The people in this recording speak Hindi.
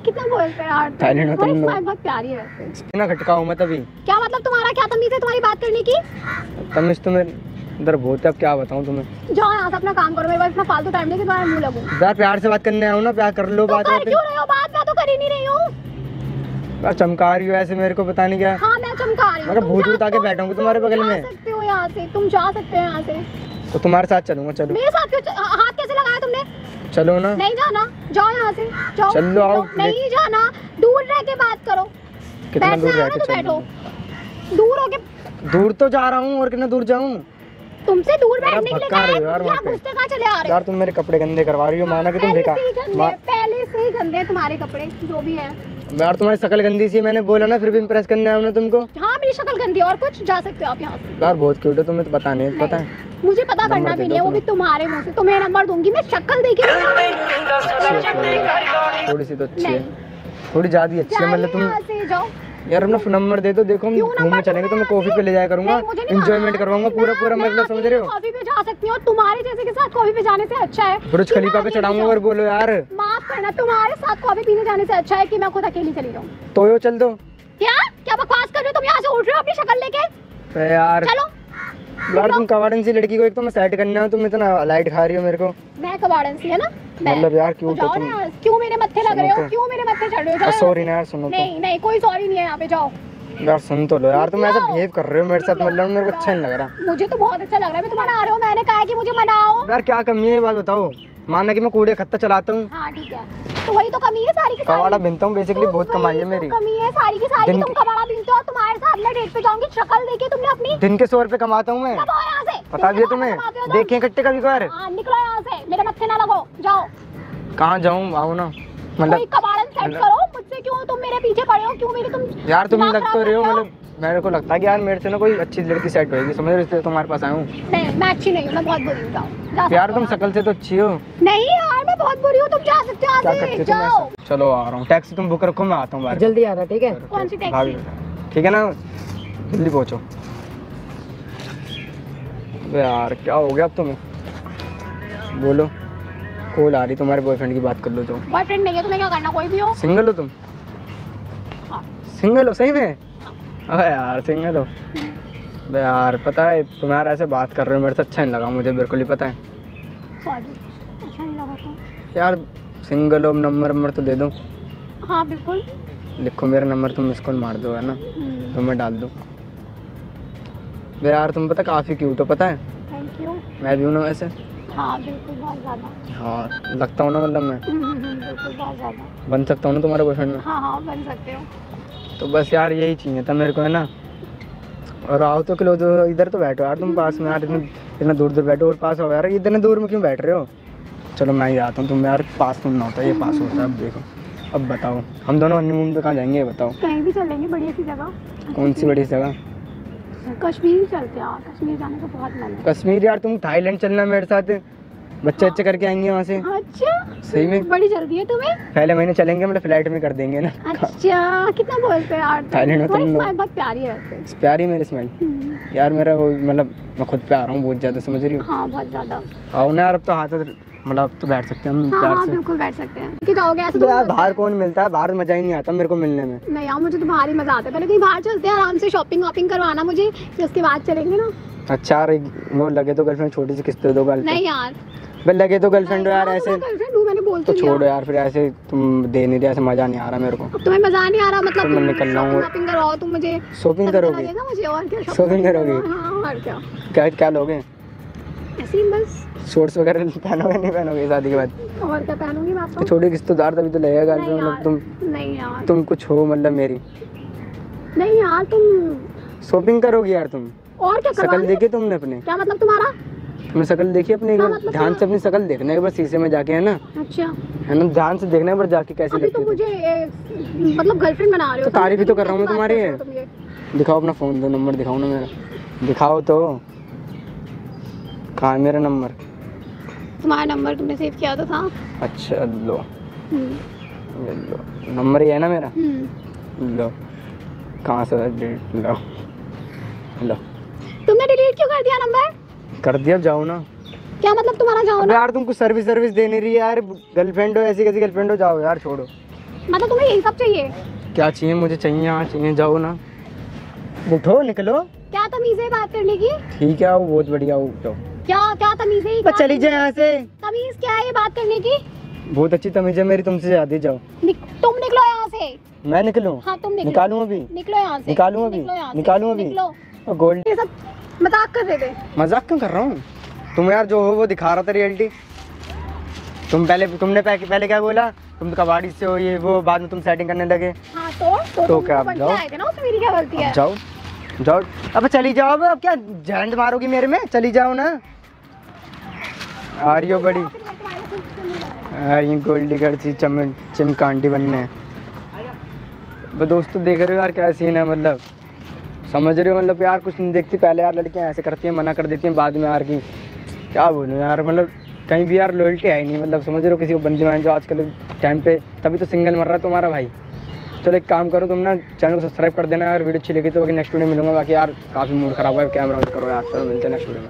कितना बोलते हैं यार? में तुम लोग- बहुत प्यारी है। ना खटकाओ मत अभी क्या मतलब तुम्हारा क्या तमीज है तुम्हारी बात करने की? तमिज तुम्हें इधर बहुत है अब क्या बताऊँ तुम्हें? जाओ यहाँ से अपना काम करो मेरे पास इतना फालतू टाइम नहीं कि तुम्हारा मुँह लगूं। यार प्यार से बात करने आओ ना प्यार कर लो तो बात कर क्यों रहे हो बात? मैं तो कर ही नहीं रही हूँ। यार चमका रही हो ऐसे मेरे को पता नहीं क्या। हाँ मैं चमका रही हूँ। तुम भूत जा- भूत आके तुम- बैठूँगी तुम्हारे बगल में। जा सकते हो यहाँ से तुम जा सकते हो यहाँ से। तो तुम्हारे साथ चलूँगा चलो। मेरे साथ क्यों हाथ कैसे लगाया तुमने? चलो ना। नहीं जाना जाओ यहाँ से जाओ। चलो, आओ। नहीं जाना दूर रह के बात करो। कितना दूर रह के तो बैठो। दूर होके दूर तो जा रहा हूँ और कितना दूर जाऊँ? तुमसे दूर बैठने के लिए भक्का रहे हो यार वहाँ पे। चले आ रहे हो? यार तुम मेरे कपड़े गंदे करवा रही हो माना कि तुम पहले बेकार से ही गंदे पहले से ही गंदे हैं तुम्हारे कपड़े जो भी है। यार तुम्हारी शकल गंदी सी मैंने बोला ना फिर भी इम्प्रेस करने आया तुमको। हाँ मेरी शक्ल गंदी और कुछ जा सकते हो आप यहाँ यार बहुत क्यूट है तुम्हें तो पता नहीं पता है। मुझे पता करना भी नहीं है वो भी तुम्हारे मुँह से तुम्हें नंबर दूँगी मैं शक्ल देखी थोड़ी सी तो अच्छी है। थोड़ी ज़्यादा ही अच्छी है मतलब तुम यार अपना नंबर दे दो देखो हम घूमने चलेंगे तो मैं कॉफ़ी पे ले जाया करूँगा इंजॉयमेंट करवाऊँगा पूरा पूरा मतलब समझ रहे हो? कॉफ़ी पे जा सकती हूँ तुम्हारे जैसे के साथ कॉफ़ी पे जाने से अच्छा है। बुर्ज खलीफा पे चढ़ाऊँगा। और बोलो यार माफ़ करना तुम्हारे साथ कॉफ़ी पीने जाने से अच्छा है कि मैं खुद अकेली चली जाऊँ। तो यो चल दो। क्या? क्या बकवास कर रहे हो? तुम यहाँ से उठ रहे हो अपनी शक्ल लेके? यार चलो। यार तुम कबाड़न सी लड़की को एक तो मैं सेट करना है तुम इतना लाइट खा रही हो मेरे को। मैं कबाड़न सी है ना? मतलब यार क्यों तो तुम क्यों मेरे मत्थे लग रहे हो? तो। क्यों मेरे मत्थे चढ़ रहे हो? सॉरी ना यार सुनो तो। नहीं नहीं कोई सॉरी नहीं है यहाँ पे जाओ। यार सुन तो लो यार तुम ऐसा बिहेव कर रहे हो मेरे साथ मतलब मेरे को अच्छा नहीं लग रहा। मुझे तो बहुत अच्छा लग रहा है मैं तुम्हारा आ रहा हूँ मैंने कहा कि मुझे मनाओ। यार क्या कमी है बात बताओ? माना कि मैं कूड़े खत्ता चलाता हूँ। हाँ तो वही तो कमी है सारी की सारी। कवाड़ा बिनता हूँ बेसिकली तो बहुत कमाई है तो मेरी। कमी है सारी की सारी दिन तुम बीनते हो तुम्हारे साथ मैं डेट पे जाऊँगी शक्ल देखी तुमने अपनी दिन के सौ रुपए कमाता हूँ मैं। पता भी है तुम्हें। तुम? देखे इकट्ठे कभी बार हाँ निकलो यहाँ से। मेरे मत्थे ना लगो। जाओ। कहाँ जाऊँ? आओ ना। मतलब मतलब- करो क्यों तुम मेरे पीछे पड़े हो क्यों मेरी तुम यार तुम लग तो रहे हो मतलब मेरे को लगता है कि यार मेरे से ना कोई अच्छी लड़की सेट होएगी समझ रहे हो तुम्हारे पास आया हूँ। नहीं मैं अच्छी नहीं हूँ मैं बहुत बुरी हूँ जाओ। यार तुम शकल से तो अच्छी हो। नहीं यार मैं बहुत बुरी हूँ तुम जा सकते हो क्या यहाँ करते से हो जाओ। चलो आ रहा हूँ। टैक्सी तुम बुक रखो मैं आता हूँ बाहर। जल्दी आना ठीक है? कौन सी टैक्सी? ठीक है ना? जल्दी पहुँचो। यार क्या हो गया अब तुम्हें? बोलो। कॉल आ रही तुम्हारे बॉयफ्रेंड की बात कर लो तो। बॉयफ्रेंड नहीं है तुम्हें क्या करना कोई भी हो। सिंगल हो तुम? हाँ। सिंगल हो सही में? अरे यार सिंगल हो। अबे यार पता है तुम यार ऐसे बात कर रहे हो मेरे से अच्छा नहीं लगा मुझे बिल्कुल ही पता है। अच्छा नहीं लगा तो। यार सिंगल हो नंबर नंबर तो दे दो। हाँ बिल्कुल। लिखो मेरा नंबर तुम इसको मार दो है ना? हम्म, तो मैं डाल दूँ। बे यार तुम पता काफ़ी क्यूट हो पता है? थैंक यू मैं भी हूँ ना वैसे। हाँ बिल्कुल बहुत ज़्यादा। हाँ लगता हूँ ना मतलब मैं। हम्म, बिल्कुल बहुत ज़्यादा। बन सकता हूँ ना तुम्हारे बॉयफ्रेंड में? हाँ हाँ बन सकते हो। तो बस यार यही चाहिए था मेरे को है ना? और आओ तो किलो दो इधर तो बैठो यार तुम पास में यार इतने इतना दूर दूर बैठो और पास हो यार। इतने दूर में क्यों बैठ रहे हो? चलो मैं ही आता हूँ तुम यार पास तुम ना होता ये पास होता है अब देखो। अब बताओ हम दोनों हनीमून पे कहाँ जाएँगे बताओ। कहीं भी चलेंगे बढ़िया सी जगह। कौन सी बड़ी जगह? कश्मीर चलते हैं कश्मीर जाने का बहुत मन है। कश्मीर यार तुम थाईलैंड चलना मेरे साथ। बच्चे अच्छे करके आएँगे वहाँ से। अच्छा। सही में। बड़ी जल्दी है तुम्हें? पहले महीने चलेंगे मतलब फ़्लाइट में कर देंगे ना। अच्छा कितना बोलते हैं? Thailand में तुम बहुत प्यारी है प्यारी मेरी स्मेल हम्म, यार मेरा वो मतलब मैं खुद पे आ रहा हूँ बहुत ज़्यादा समझ रही हो? हाँ बहुत ज़्यादा। आओ ना यार अब तो हाथ मतलब अब तो बैठ सकते हैं हम हाँ हाँ बिल्कुल बैठ सकते हैं। कि जाओगे ऐसे तो तो यार बाहर कौन मिलता है? बाहर मज़ा ही नहीं आता मेरे को मिलने में। नहीं यार मुझे तो बाहर ही मज़ा आता है। पहले कहीं बाहर चलते हैं आराम से शॉपिंग वॉपिंग करवाना मुझे फिर उसके बाद चलेंगे ना। अच्छा वो लगे तो गर्लफ्रेंड छोटी सी किस्त दो नहीं यार। भाई लगे तो गर्लफ्रेंड हो यार ऐसे। हूँ बोल तो तो छोड़ो यार फिर ऐसे तुम दे नहीं रहे ऐसे मज़ा नहीं आ रहा मेरे को। तुम्हें मज़ा नहीं आ रहा मतलब तो मैं निकल रहा हूँ। शॉपिंग तुम मुझे शॉपिंग तो करोगे? लगेगा मुझे और क्या Shopping करोगे? हाँ और क्या। क्या क्या लोगे? ऐसे ही बस। शॉर्ट्स वगैरह पहनोगे नहीं पहनोगे शादी के बाद? और क्या पहनूँगी मैं तो तो छोटी किस्त तभी तो लगेगा गर्लफ्रेंड मतलब तुम नहीं यार। तुम कुछ हो मतलब मेरी। नहीं यार तुम शॉपिंग करोगी यार तुम? और क्या शकल देखी तुमने अपने? क्या मतलब तुम्हारा? तुमने शकल देखी अपनी एक हाँ, बार? मतलब ध्यान से अपनी शकल देखना एक बार शीशे में जाके है ना? अच्छा। है ना? ध्यान से देखना एक बार जाके कैसी अभी लगती तो मुझे मतलब गर्लफ्रेंड बना रहे हो तो तारीफ़ ही तो कर रहा हूँ मैं तुम्हारी। हो। दिखाओ अपना फ़ोन दो नंबर दिखाओ ना मेरा। दिखाओ तो। कहाँ है मेरा नंबर? तुम्हारा नंबर तुमने सेव किया तो था। अच्छा लो। हम्म, लो। नंबर ये है ना मेरा? हम्म। लो। कहाँ से डिलीट लो। लो। तुमने डिलीट क्यों कर दिया नंबर? कर दिया जाओ ना। क्या मतलब तुम्हारा जाओ ना? यार तुम कुछ सर्विस सर्विस दे नहीं रही है यार। गर्लफ्रेंड हो ऐसी कैसी गर्लफ्रेंड हो? जाओ यार छोड़ो। मतलब तुम्हें यही सब चाहिए? क्या चाहिए? मुझे चाहिए यहाँ चाहिए जाओ ना। उठो निकलो। क्या तमीज है बात करने की? ठीक है वो बहुत बढ़िया उठो क्या क्या तमीज है? चली जाए यहाँ से। तमीज क्या है ये बात करने की? बहुत अच्छी तमीज है मेरी तुमसे ज़्यादा जाओ। निक, तुम निकलो यहाँ से। मैं निकलूँ? हाँ तुम निकलो। निकालूं अभी? निकलो यहाँ से। निकालूं अभी? निकलो अभी? निकलो। गोल्ड ये सब मज़ाक कर रहे थे। मज़ाक क्यों कर रहा हूँ? तुम यार जो हो वो दिखा रहा था रियलिटी तुम पहले तुमने पहले, क्या बोला? तुम कबाड़ी से हो ये वो बाद में तुम सेटिंग करने लगे। हाँ तो तो, तो क्या, जाओ। थे ना उसमें मेरी क्या गलती है? जाओ जाओ। अब चली जाओ अब अब क्या झंड मारोगी मेरे में? चली जाओ ना। आ रही हो बड़ी। रही गोल्ड डिगर सी चम चिमकांडी बनने। वो दोस्तों देख रहे हो यार क्या सीन है मतलब? समझ रहे हो? मतलब यार, कुछ नहीं देखती, पहले यार लड़कियाँ ऐसे करती हैं, मना कर देती हैं, बाद में यार की क्या बोलूँ यार मतलब कहीं भी यार लॉयल्टी है नहीं मतलब समझ रहे हो किसी को बंदी मान जो आजकल टाइम पे, तभी तो सिंगल मर रहा है तुम्हारा भाई। चलो एक काम करो, तुम ना चैनल को सब्सक्राइब कर देना यार वीडियो अच्छी लगी तो बाकी नेक्स्ट वीडियो मिलूँगा, बाकी यार काफ़ी मूड खराब है कैमरा करो यार, चलो मिलते हैं नेक्स्ट वीडियो में।